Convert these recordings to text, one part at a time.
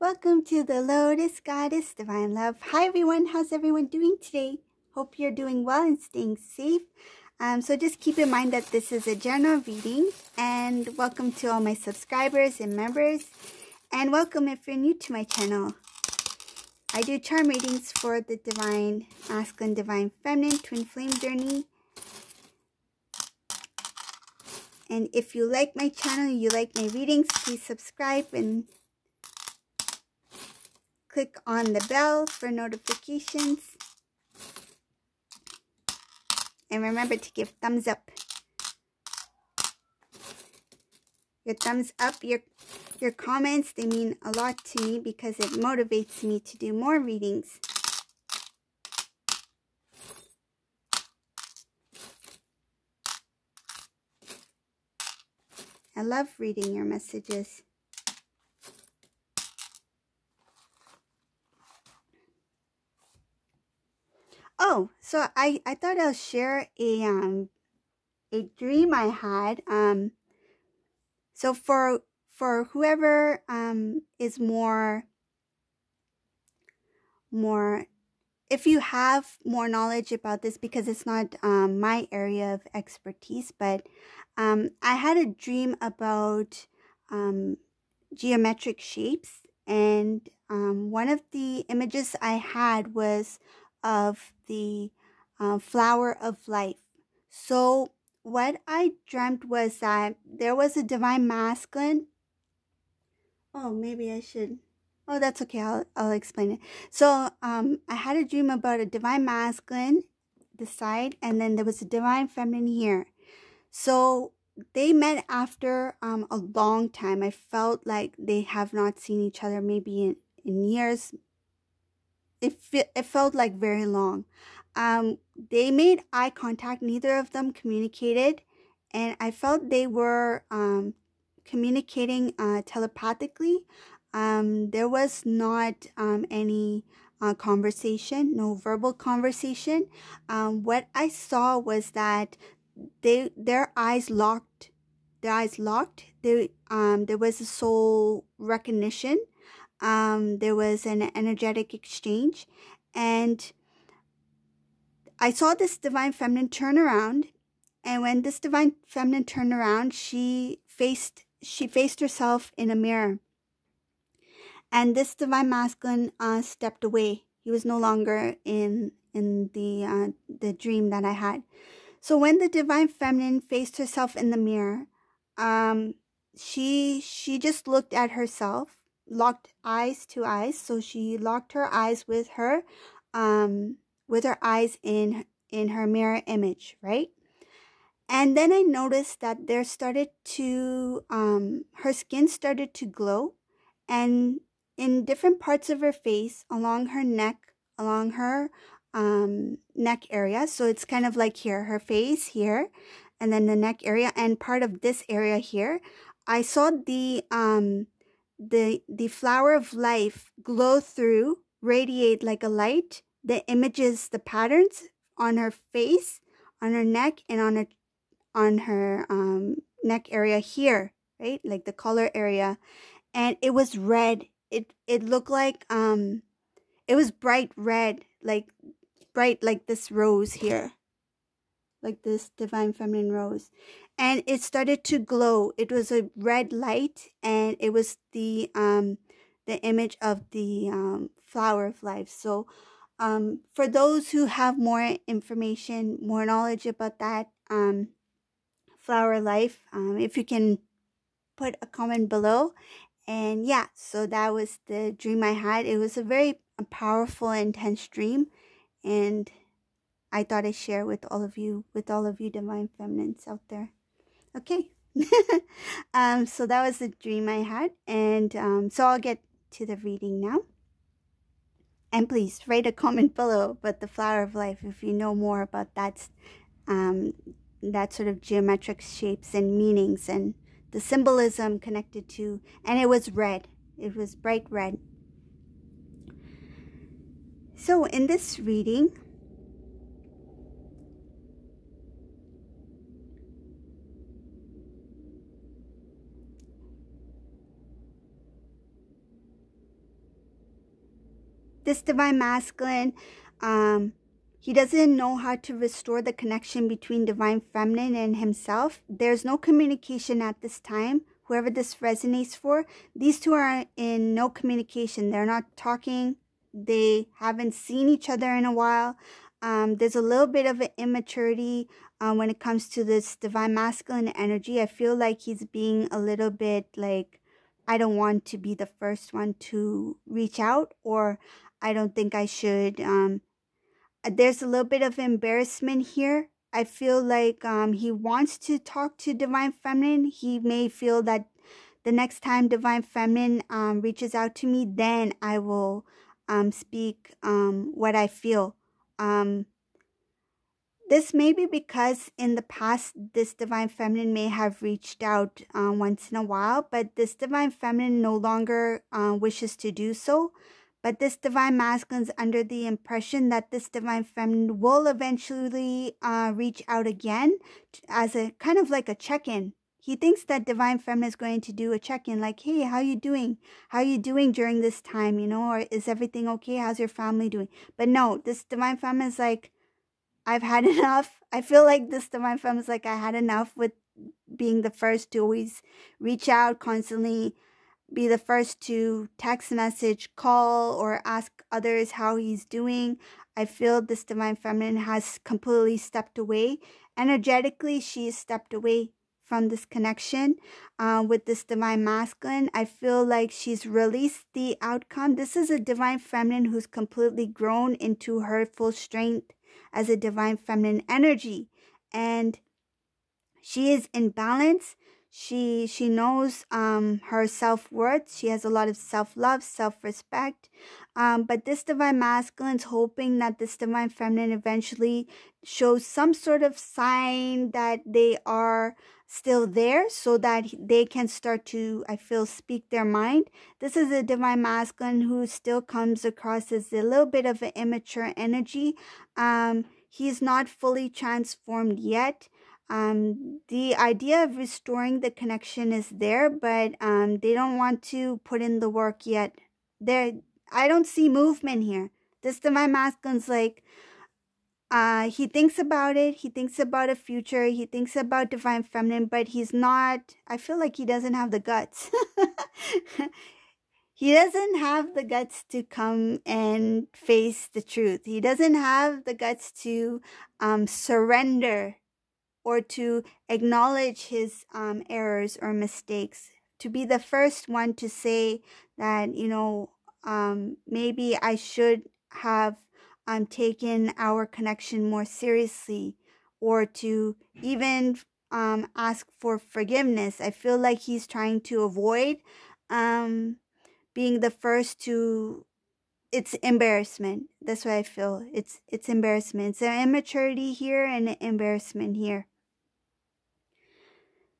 Welcome to the Lotus Goddess Divine Love. Hi everyone, how's everyone doing today? Hope you're doing well and staying safe. Um, so just keep in mind that this is a general reading and welcome to all my subscribers and members and welcome if you're new to my channel. I do charm readings for the Divine Masculine, Divine Feminine Twin Flame Journey. And if you like my channel, you like my readings, please subscribe and click on the bell for notifications. And remember to give thumbs up. Your thumbs up, your your comments, they mean a lot to me because it motivates me to do more readings. I love reading your messages. Oh, so I, I thought I'll share a um a dream I had. Um so for for whoever um is more more if you have more knowledge about this because it's not um, my area of expertise but um, i had a dream about um, geometric shapes and um, one of the images i had was of the uh, flower of life. So, what I dreamt was that there was a divine masculine. Oh, maybe I should. Oh, that's okay. I'll, I'll explain it. So, um, I had a dream about a divine masculine, the side, and then there was a divine feminine here. So, they met after um, a long time. I felt like they have not seen each other maybe in, in years, it, it felt like very long. Um, they made eye contact. Neither of them communicated. And I felt they were um, communicating uh, telepathically. Um, there was not um, any uh, conversation, no verbal conversation. Um, what I saw was that they their eyes locked. Their eyes locked. They, um, there was a soul recognition um, there was an energetic exchange and I saw this divine feminine turn around and when this divine feminine turned around she faced she faced herself in a mirror. And this divine masculine uh, stepped away. He was no longer in in the uh, the dream that I had. So when the divine feminine faced herself in the mirror um she she just looked at herself locked eyes to eyes. So she locked her eyes with her, um, with her eyes in in her mirror image, right? And then I noticed that there started to, um, her skin started to glow, and in different parts of her face, along her neck, along her um, neck area. So it's kind of like here, her face here, and then the neck area, and part of this area here. I saw the um, the the flower of life glow through, radiate like a light. The images, the patterns on her face, on her neck, and on her on her um, neck area here, right? Like the collar area, and it was red. It it looked like um, it was bright red, like bright like this rose here, like this divine feminine rose, and it started to glow. It was a red light, and it was the um the image of the um, flower of life. So, um, for those who have more information, more knowledge about that um, flower life, um, if you can put a comment below. And yeah, so that was the dream I had. It was a very powerful, intense dream, and I thought I'd share with all of you, with all of you divine feminines out there. Okay. um, so that was the dream I had. And um, so I'll get to the reading now. And please write a comment below about the flower of life if you know more about that, um, that sort of geometric shapes and meanings and the symbolism connected to. And it was red. It was bright red. So in this reading, this divine masculine, um, he doesn't know how to restore the connection between divine feminine and himself. There's no communication at this time. Whoever this resonates for, these two are in no communication. They're not talking. They haven't seen each other in a while. Um, there's a little bit of an immaturity uh, when it comes to this divine masculine energy. I feel like he's being a little bit like, I don't want to be the first one to reach out, or I don't think I should um, there's a little bit of embarrassment here. I feel like um, he wants to talk to Divine Feminine. He may feel that the next time Divine Feminine um, reaches out to me, then I will um, speak um, what I feel. Um, this may be because in the past, this Divine Feminine may have reached out uh, once in a while, but this Divine Feminine no longer uh, wishes to do so. But this divine masculine is under the impression that this divine feminine will eventually uh, reach out again as a kind of like a check-in. He thinks that divine feminine is going to do a check-in, like, "Hey, how are you doing? How are you doing during this time? You know, or is everything okay? How's your family doing?" But no, this divine feminine is like, "I've had enough." I feel like this divine feminine is like, "I had enough with being the first to always reach out constantly." Be the first to text message, call, or ask others how he's doing. I feel this divine feminine has completely stepped away. Energetically, she has stepped away from this connection uh, with this divine masculine. I feel like she's released the outcome. This is a divine feminine who's completely grown into her full strength as a divine feminine energy. And she is in balance she she knows um, her self-worth. She has a lot of self-love self-respect. Um, but this divine masculine is hoping that this divine feminine eventually shows some sort of sign that they are still there so that they can start to i feel speak their mind. This is a divine masculine who still comes across as a little bit of an immature energy. Um, he's not fully transformed yet um, the idea of restoring the connection is there, but um, they don't want to put in the work yet. There, I don't see movement here. This divine masculine's like, uh, he thinks about it. He thinks about a future. He thinks about divine feminine, but he's not. I feel like he doesn't have the guts. he doesn't have the guts to come and face the truth. He doesn't have the guts to um, surrender or to acknowledge his um, errors or mistakes, to be the first one to say that, you know, um, maybe I should have um, taken our connection more seriously, or to even um, ask for forgiveness. I feel like he's trying to avoid um, being the first to it's embarrassment. That's what I feel. It's it's embarrassment. It's an immaturity here and an embarrassment here.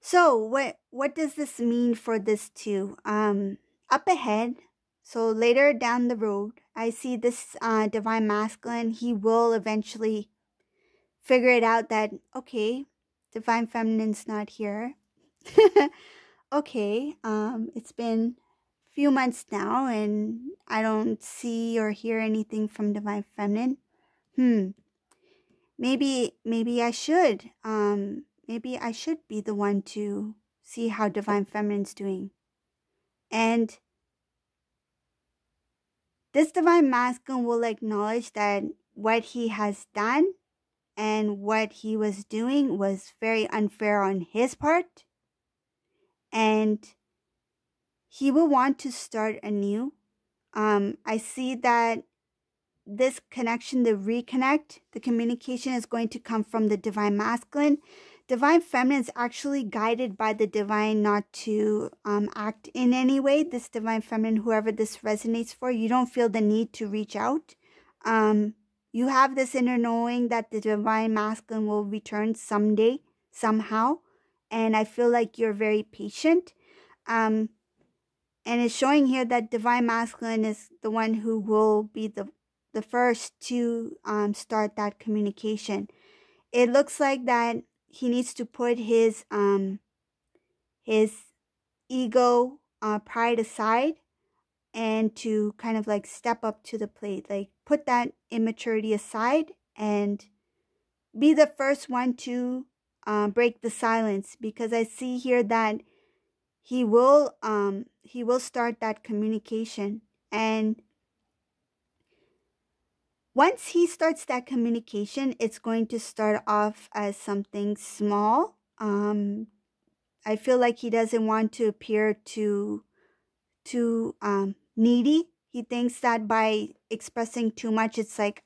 So what what does this mean for this too? Um, up ahead, so later down the road, I see this uh, divine masculine. He will eventually figure it out that okay, divine feminine's not here. okay, um, it's been a few months now, and I don't see or hear anything from divine feminine. Hmm. Maybe maybe I should um maybe I should be the one to see how Divine Feminine's doing. And this Divine Masculine will acknowledge that what he has done and what he was doing was very unfair on his part. And he will want to start anew. Um, I see that this connection, the reconnect, the communication is going to come from the divine masculine divine feminine is actually guided by the divine not to um, act in any way. This divine feminine, whoever this resonates for, you don't feel the need to reach out. Um, you have this inner knowing that the divine masculine will return someday, somehow. And I feel like you're very patient. Um, and it's showing here that divine masculine is the one who will be the the first to um, start that communication. It looks like that he needs to put his um his ego uh, pride aside and to kind of like step up to the plate, like put that immaturity aside and be the first one to uh, break the silence because I see here that he will um he will start that communication and once he starts that communication it's going to start off as something small um I feel like he doesn't want to appear too too um needy. He thinks that by expressing too much it's like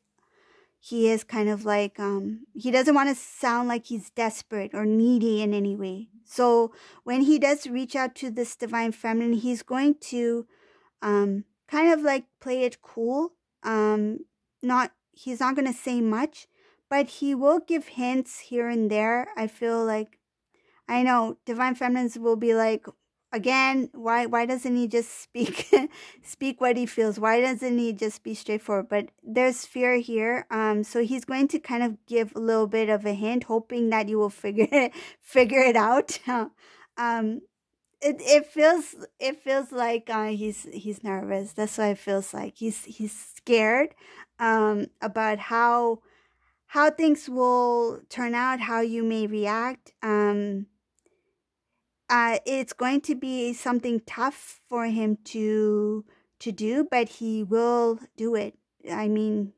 he is kind of like um he doesn't want to sound like he's desperate or needy in any way. So when he does reach out to this divine feminine, he's going to um kind of like play it cool. Um not he's not going to say much, but he will give hints here and there. I feel like I know divine feminines will be like, again, why why doesn't he just speak speak what he feels? Why doesn't he just be straightforward? But there's fear here. Um, so he's going to kind of give a little bit of a hint, hoping that you will figure it figure it out. um, it it feels it feels like uh, he's he's nervous. That's what it feels like. He's he's scared um about how how things will turn out, how you may react. Um uh, it's going to be something tough for him to to do, but he will do it. I mean,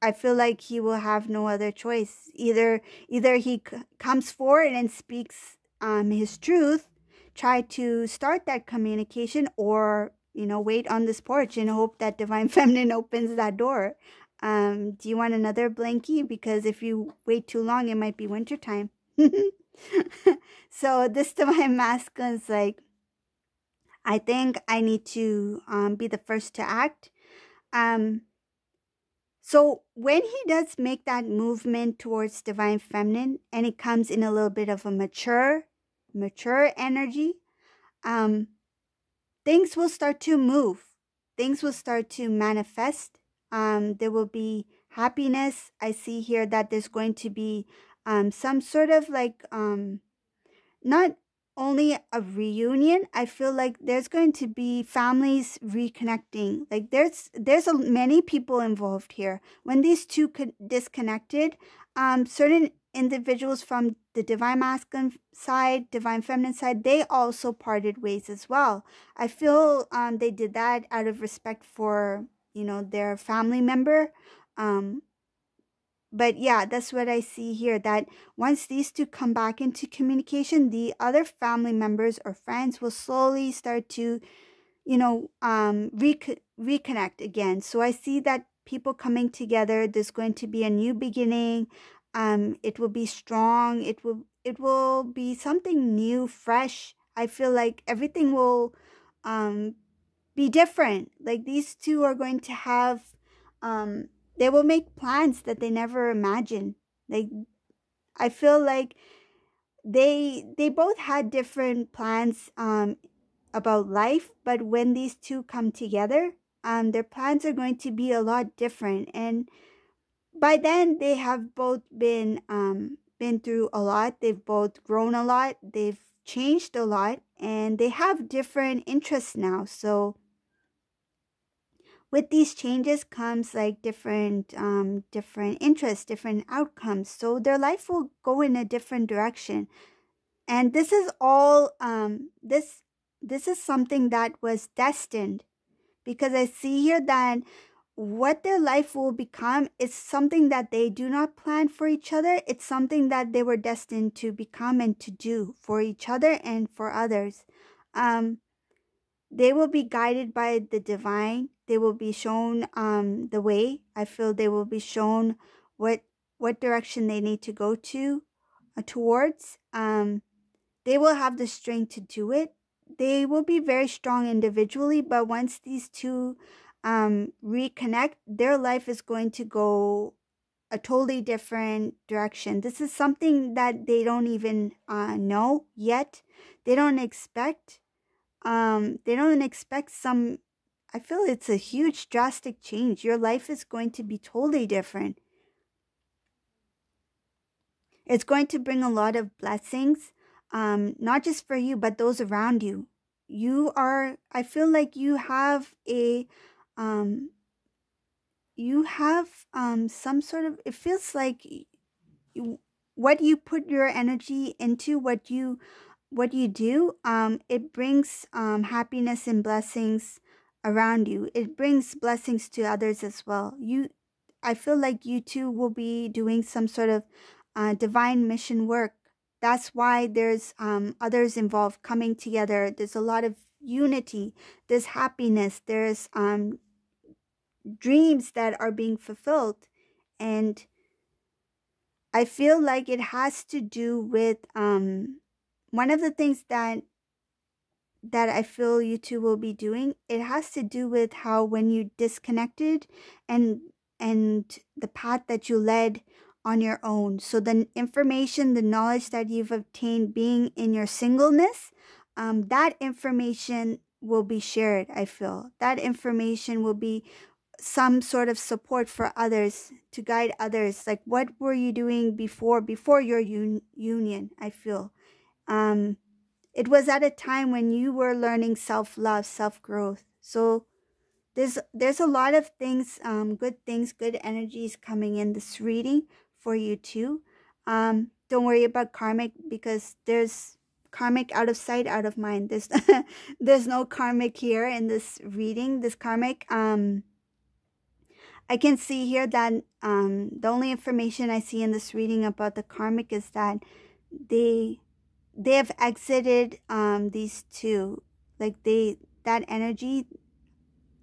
I feel like he will have no other choice. Either either he comes forward and speaks um, his truth, try to start that communication, or you know wait on this porch and hope that divine feminine opens that door. Um, do you want another blankie? Because if you wait too long, it might be wintertime. so this divine masculine is like, I think I need to um, be the first to act. Um, so when he does make that movement towards divine feminine, and it comes in a little bit of a mature, mature energy, um, things will start to move. Things will start to manifest. Um, there will be happiness. I see here that there's going to be um, some sort of like um, not only a reunion i feel like there's going to be families reconnecting like there's there's a, many people involved here when these two could disconnected um certain individuals from the divine masculine side divine feminine side they also parted ways as well. I feel um they did that out of respect for you know their family member. Um but yeah that's what i see here that once these two come back into communication the other family members or friends will slowly start to you know um rec- reconnect again. So i see that people coming together there's going to be a new beginning um it will be strong it will it will be something new fresh. I feel like everything will um be different. Like these two are going to have um they will make plans that they never imagined. Like i feel like they they both had different plans um about life but when these two come together um their plans are going to be a lot different. And by then they have both been um been through a lot. They've both grown a lot. They've changed a lot and they have different interests now. So with these changes comes like different um, different interests different outcomes. So their life will go in a different direction. And this is all um, this this is something that was destined. Because i see here that what their life will become is something that they do not plan for each other. It's something that they were destined to become and to do for each other and for others. Um, they will be guided by the divine. They will be shown um, the way. I feel they will be shown what what direction they need to go to uh, towards. Um, they will have the strength to do it. They will be very strong individually but once these two um, reconnect their life is going to go a totally different direction this is something that they don't even uh, know yet they don't expect um, they don't expect some I feel it's a huge drastic change. Your life is going to be totally different. It's going to bring a lot of blessings, um, not just for you, but those around you. you are i feel like you have a um you have um some sort of it feels like you, what you put your energy into what you what you do um it brings um happiness and blessings around you. It brings blessings to others as well. You i feel like you too will be doing some sort of uh, divine mission work. That's why there's um others involved coming together. There's a lot of unity. There's happiness. There's um dreams that are being fulfilled. And i feel like it has to do with um one of the things that that i feel you two will be doing it has to do with how when you disconnected and and the path that you led on your own. So the information the knowledge that you've obtained being in your singleness um, that information will be shared i feel. That information will be some sort of support for others to guide others like what were you doing before before your un- union i feel? Um it was at a time when you were learning self-love self-growth. So there's there's a lot of things um good things good energies coming in this reading for you too. Um don't worry about karmic because there's karmic out of sight out of mind. There's there's no karmic here in this reading this karmic um I can see here that um, the only information I see in this reading about the karmic is that they they have exited um, these two. Like they that energy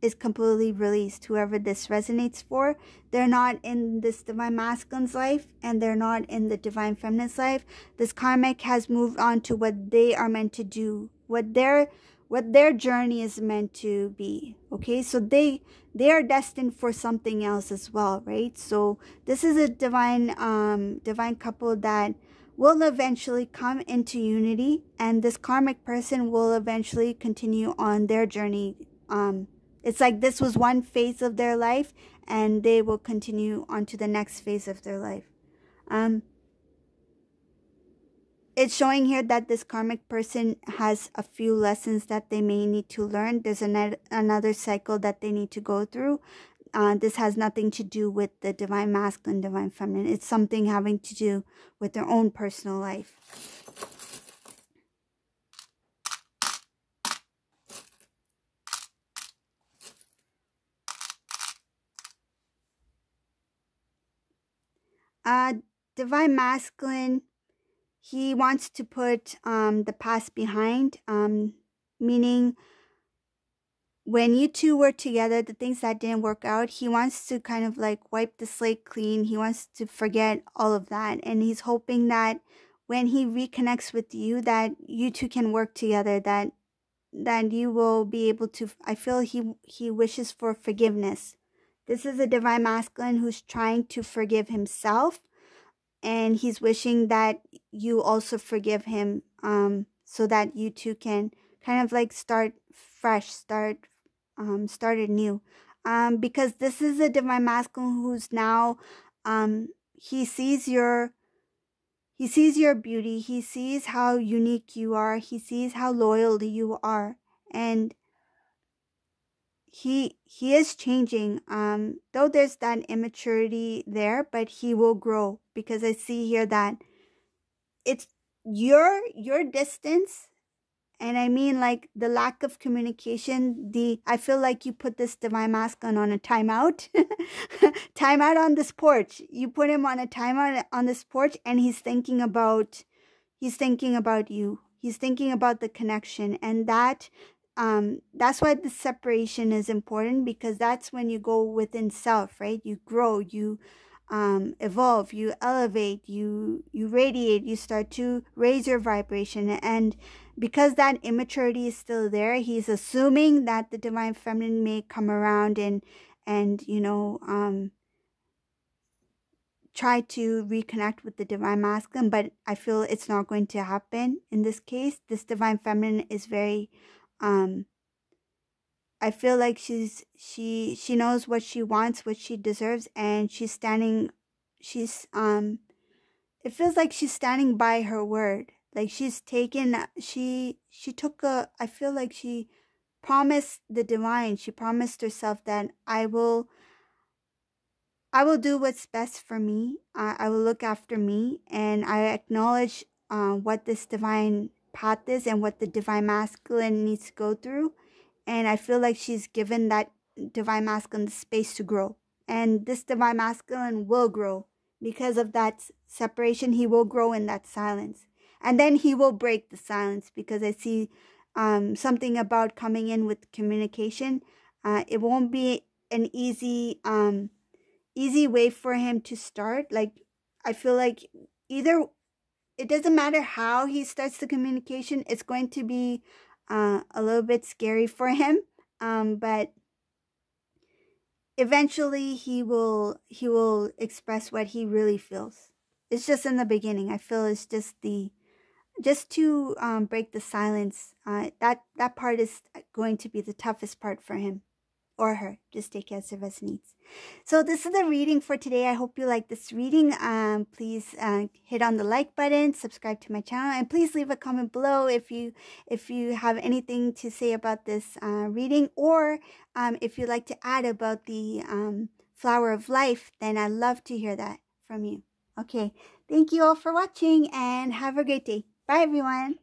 is completely released. Whoever this resonates for, they're not in this divine masculine's life and they're not in the divine feminine's life. This karmic has moved on to what they are meant to do, what their what their journey is meant to be. Okay, so they they are destined for something else as well, right? So this is a divine um divine couple that will eventually come into unity and this karmic person will eventually continue on their journey um it's like this was one phase of their life and they will continue on to the next phase of their life um it's showing here that this karmic person has a few lessons that they may need to learn. There's an, another cycle that they need to go through. Uh, this has nothing to do with the divine masculine, divine feminine. It's something having to do with their own personal life. Uh, divine masculine he wants to put um, the past behind, um, meaning when you two were together, the things that didn't work out, he wants to kind of like wipe the slate clean. He wants to forget all of that. And he's hoping that when he reconnects with you, that you two can work together, that that you will be able to I feel he he wishes for forgiveness. This is a divine masculine who's trying to forgive himself and he's wishing that you also forgive him um so that you two can kind of like start fresh start um anew. Um because this is a divine masculine who's now um he sees your he sees your beauty. He sees how unique you are. He sees how loyal you are. And he he is changing um though there's that immaturity there but he will grow because i see here that it's your your distance and i mean like the lack of communication the i feel like you put this divine masculine on a timeout timeout on this porch. You put him on a timeout on this porch and he's thinking about he's thinking about you. He's thinking about the connection and that um, that's why the separation is important because that's when you go within self, right? You grow, you um, evolve, you elevate, you you radiate, you start to raise your vibration, and because that immaturity is still there, he's assuming that the divine feminine may come around and and you know um, try to reconnect with the divine masculine, but I feel it's not going to happen in this case. This divine feminine is very um I feel like she's she she knows what she wants, what she deserves and she's standing she's um it feels like she's standing by her word. like she's taken she she took a i feel like she promised the divine she promised herself that i will i will do what's best for me uh, i will look after me and i acknowledge uh, what this divine path is and what the divine masculine needs to go through and i feel like she's given that divine masculine the space to grow and this divine masculine will grow because of that separation he will grow in that silence and then he will break the silence because I see um, something about coming in with communication. Uh, it won't be an easy um, easy way for him to start. Like I feel like either it doesn't matter how he starts the communication. It's going to be uh, a little bit scary for him. Um, but eventually he will he will express what he really feels. It's just in the beginning. I feel it's just the just to um, break the silence, uh, that, that part is going to be the toughest part for him or her. Just take care as it needs. So this is the reading for today. I hope you like this reading. Um, please uh, hit on the like button, subscribe to my channel, and please leave a comment below if you if you have anything to say about this uh, reading, or um, if you'd like to add about the um, flower of life. Then I'd love to hear that from you. Okay, thank you all for watching, and have a great day. Bye, everyone.